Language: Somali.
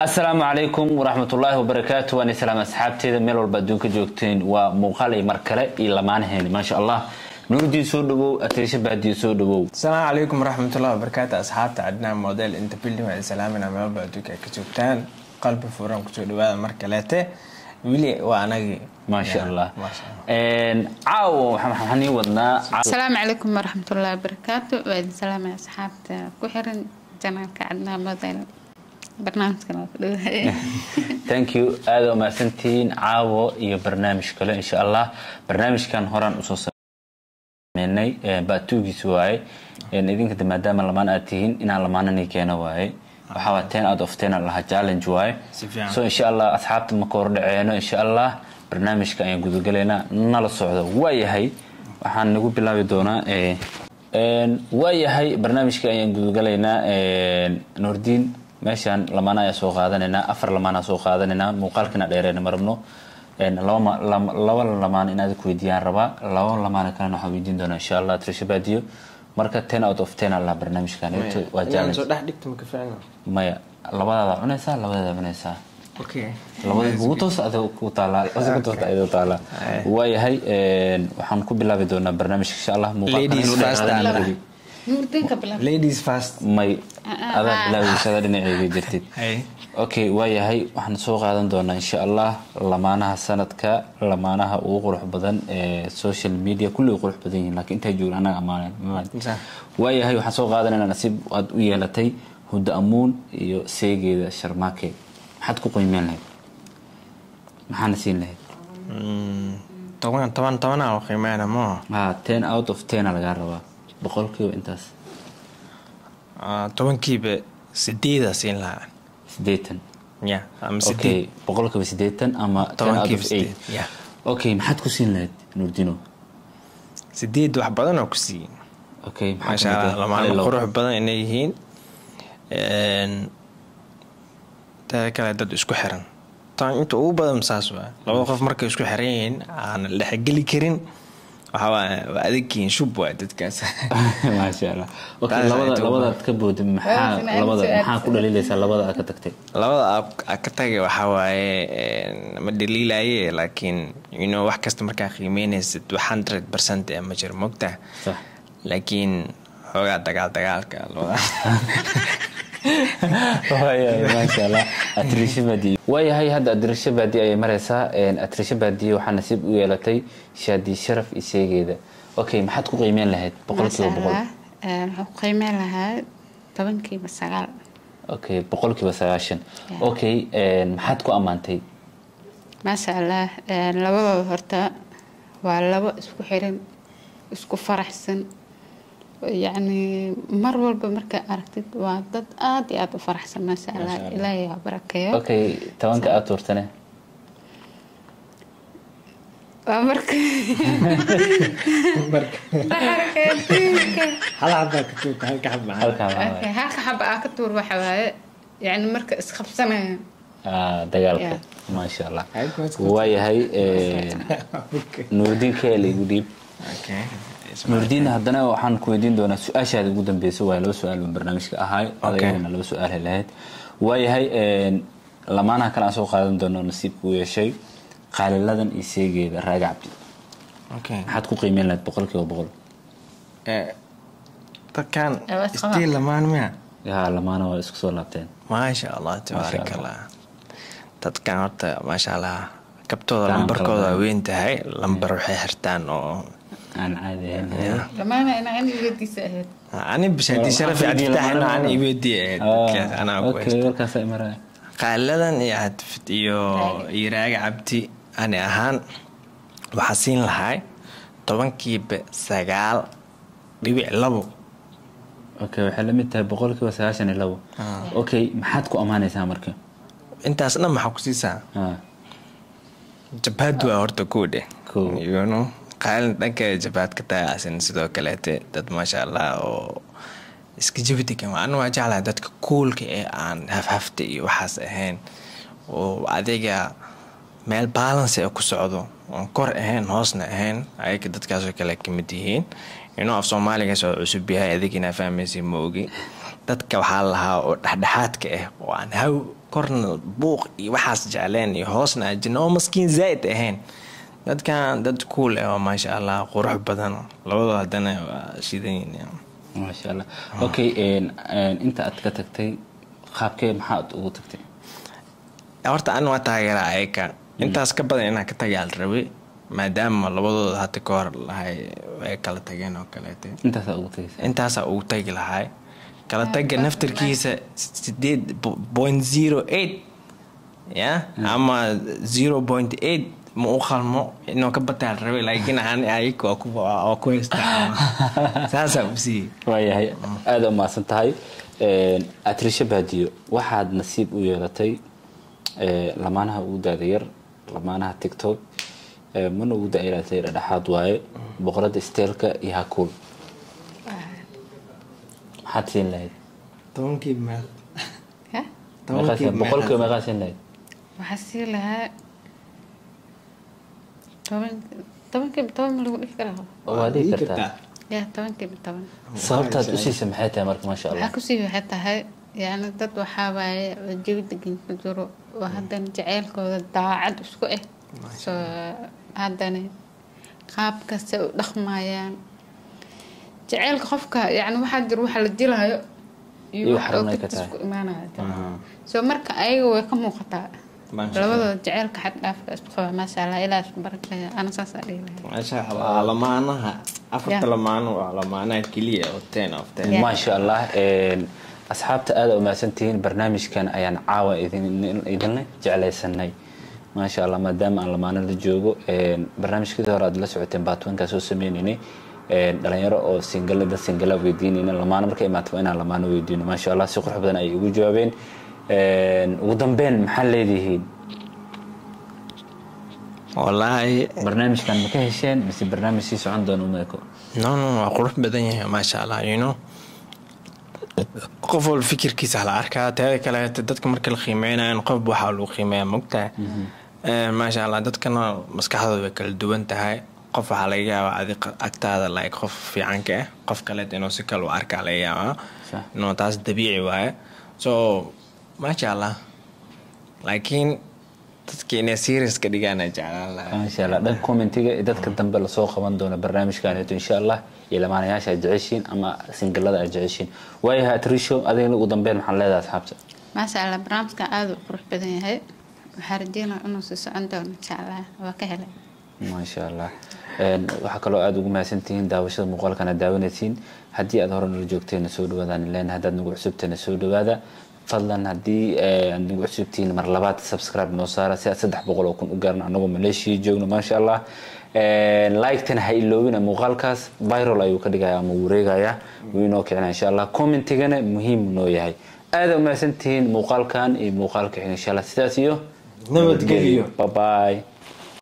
asalaamu calaykum waraxmatullaahi wabarakaatu waan islaam asxaabteeda meel walba adduunka joogteen waa muuqaal iyo mar kale iyo lamaanaheeni maasha allah nuurdiin soo dhawow atirisha baadiyo soo dhawow. Asalaamu calaykum waraxmatullahi wabarakaatu asxaabta cadnaan model inta bilding waa salaamina meel walba adduunka ay ka joogtaan. Qalbi furan ku soo dhawaada mar kaleete. Wili waa anagii maasha allah. caawa waxaan wadnaa. Asalaamu calaykum waraxmatullaahi wabarakaatu waa idin asxaabta ku xiran janaalka cadnaa model thank you aada umahadsantihiin caawo iyo barnaamij kale insha allah barnaamijkan horaan u soo sameynay baatuugiis waaye. Idinka maadaama lamaan aad tihiin inaan lamaanani keeno waaye. Waxaa ten out of ten lahaa challenge waaye. So insha allah asxaabta ma ka hordhaceeno insha allah barnaamijka ayaan gudagalaynaa nala socdo. Waayahay waxaan nagu bilaabi doonaa een, waayahay barnaamijka ayaan gudagalaynaa een, noordiin meeshaan lamaana ayaa soo qaadanaynaa afar lamaana soo qaadanaynaa muuqaalkina dheereena marabno laba ma- lam- laba lamaan inaad ku weydiiyaan rabaa laba lamaana kalena waxaan weydiin doonaa insha allah trisha baadiyo. Marka ten out of ten allah barnaamijkan waa labadaada cunaysaa labadaada cunaysaa? Waayahay waxaan ku bilaabi doonaa barnaamijka insha allah muuqaalkan Ladies first may ah, adaa ah. bilaabiysada dhinaceega jirtid okay waayahay waxaan soo qaadan doonaa insha allah lamaanaha sanadka lamaanaha ugu qurux badan ee social media kulli way qurux badan yihiin laakiin intay joogaan anaga Sa- waayahay waxaan soo qaadanaynaa nasiib aad u yeelatay huda amuun iyo seegeeda sharmaake. Maxaad ku qiimeen lahayd? Maxaana siin lahayd? Mm, toban toban tobanaa qiimeena mo ha ten out of ten a lagaa rabaa boqolkiiba intaas tobankiiba sideeda siin lahaa siddeetan ya ama okay sideed boqolkiiba siddeetan ama Tobankiiba okay maxaad ku siin lahayd nuurdino sideed wax badan oo ku siiyey okay maasha allah lamaano qurux badan inay yihiin taa kale dad isku xiran tan inta ugu badan saas waa labada qof markay isku xiran yihiin aan la dhexgeli karin waa adagkiin shub waa dadkaas maasha allah okay Taas labada ka booda maxaa labada su'aal maxaa ku dhaliilaysaa labada aad ka tagtay labada aad aad ka tagay waxaa waaye een, ma dhaliilaye laakiin you know wax kasta markaa qiimeynaysid wax hundred percent ee ma jiro mogta laakiin xoogaa dagaal dagaalka labada waayahay hadda atrisha baadiye ayay maraysaa. Een, atrisha baadiye waxaa nasiib u yeelatay shaadi sharaf iyo seegeeda okay maxaad ku qiimeyn lahayd? Boqolkiiba boqolkiiba sagaashan. Okay maxaad ku ammaantay? Maasha allah labadooda horta waa labo isku xiran isku faraxsan yacni mar walba markaa aragtid waa dad aada iyo aada u faraxsan maasha allah. Ilaahay ha barakeeyo okay tobanka aad tuurtane. Waa marka. Halka xaba aa ka tuur waxa waaye. Yacni marka isqabsanaya Ah, dagaalka. Maasha allah. Waayahay een, nuurdiin igu dhiib Okay. Nuurdiin haddana waxaan ku weydiin doonaa su'aashaada ugu dambeysa waa laba su'aal baan barnaamijka Okay. adagana laba su'aal lahayd waayahay lamaanaha kale aan soo qaadan doono nasiibku yeeshay qaaliladan iyo seegeeda raaga cabdi. Okay. maxaad ku qiimeyn lahayd boqolkiiba boqol? Eh, dadkan istii lamaan miya? Yaa lamaana waa isku soo laabteen. Maasha allah tabaarak Allah. dadkan horta maasha allah kabtooda lambarkooda weyn tahay lambar waxay xirtaan oo qaaladan iyo hadfid iyo Raaga. iyo raaga cabdi ani ahaan waxaa siin lahay tobankiiba sagaal dhibic labo okay waxay la mid tahay boqolkiiba sagaashan iyo labo okay maxaad ku ammaanaysaa marka intaas dhan maxaa ku siisaa jabhad waa horta koodhe Kow. you know qaalin dhanka jabhad ka taagacsan sidoo kaleete dad maasha allah oo iska jabi degan waa jeclahay dadka kuulka ee aan hafhafta iyo waxaas ahayn oo adiga meel balance ee ku socdo oon kor ahayn hoosna ahayn ayaga dadkaasoo kale ka mid yihiin inuu af soomaaligaas oo cusub yahay adigina fahmaysa ma ogi dadka waxaa lahaa oo dhexdhexaadka ah oo aan haw korna buuq iyo waxaas jecleen iyo hoosna ajin oo maskiin zaa'id ahayn dadkan dad kuul ah oo maasha allah qurux badan. Labadoo haddana waa shidan yihiin maasha allah okay inta aad ka tagtay qaabkee maxaad ugu tagtay? Horta an waa taageera ayaka intaas ka badan inaan ka tagaal rabe maadaama labadooda hadda ka hor lahay ay kala tageen oo kaleete intaasaa ugu tagaysa intaasaa ugu tagi lahay. Kala taga naftarkiisa sideed point zero eight ya ama zero point eight ma u qalmo inuu ka bataal rabe laakiin aan ayaka waa ku haystaa saasaa u siiyey waayahay aada umahadsan tahay atrisha baadiyo waxaad nasiib u yeelatay ee, lamaanaha ugu daada yar lamaanaha tiktok. Ee, mana ugu da-yeelatay dhexaad waaye boqorada steelka iyo hakuul maxaad siin lahayd? Tobankii meel. Siin- boqolkiiba meeqaa siin lahayd. Waxaa sii lahaa toban tobankiiba toban ma lagu dhihi karaa waa dhihi kartaa ya tobankiiba toban sababtaad u siisa maxay tahay marka maasha allah. Waxaa ku sii waxay tahay yani dad waxaa waaye oo jawi degan ku jiro oo haddana jaceylkooda daacad isku ah soo haddana qaab kasta u dhaqmayaan jaceylka qofka yani waxaa jiro waxa la dilaayo Iyo wax isku imaanaya soo marka ayaga way ka muuqataa Labadooda jaceylka xad dhaafka isku qaba ilaa isku barakaya ana saasaa dhihi lahay maasha allah lamaanaha afarta lamaano waa lamaanaha keliya ten of ten maasha allah asxaabta aada umahadsan tihiin barnaamijkan ayaan caawa idin- idinla jeclaysanay maasha allah maadaama aan lamaano la joogo barnaamijkadii hore aad la socoteen baatwankaa soo sameynaynay een, dhalinyaro oo singala dad singala weydiinayna lamaano marka imaato inaan lamaano weydiino maasha allah si qurux badan ayay ugu jawaabeen Een, ugu dambeyn maxaa leedihiin? Wallaahi. Barnaamijkan ma ka hesheen mise barnaamij sii socon doona umeeko? No no waa qurux badan yahay maasha allah you know. Qof walba fikirkiisa hala arkaa teeda kaleete dadka marka la qiimeynayan qof waxaa lagu qiimeeya mogtahay maasha allah dadkana maskaxdooda way kala duwan tahay. Qof waxaa laga yaabaa adi agtaada like qof fiicanka ah qof kaleet inuu si kale u arkaa laga yaabaa. No taas dabiici waaye. So maasha allah laakiin dadka inay serious ka dhigaana jeclaan lahaa. Maasha allah dhanka commentiga ee dadka dambe la soo qaban doono barnaamijkaneeto insha allah iyo lamaanayaasha aad jeceshiin ama singalada aad jeceshiin. Waayahay atrisho adigna ugu dambeyn maxaan leedahay asxaabta. Maasha allah barnaamijkan aada u qurux badan yahay. Waxaa rajeynaa inuu sii socon doono insha allah waa ka helay. Maasha allah waxaa kaloo aada ugu mahadsantihiin daawashada muuqaalkan aad daawanaysiin. Haddii aad hore nala joogteena soo dhawaadaan leen haddaad nagu cusubteena soo dhawaada fadlan haddii eh, aad nagu cusubtihiin mar labaad subscribe noo saara si aad saddex boqol oo kun u gaaran anagoo maleeshiya joogno maasha allah like-tana ha iloobina muuqaalkaas viral ayuu ka dhigaya ama wareegaya wuu inoo kicina insha allah commentigana muhiim noo yahay. Aada umahadsantihiin muuqaalkan iyo muuqaalka xig insha allah sidaas iyo Nabadgelyo. bye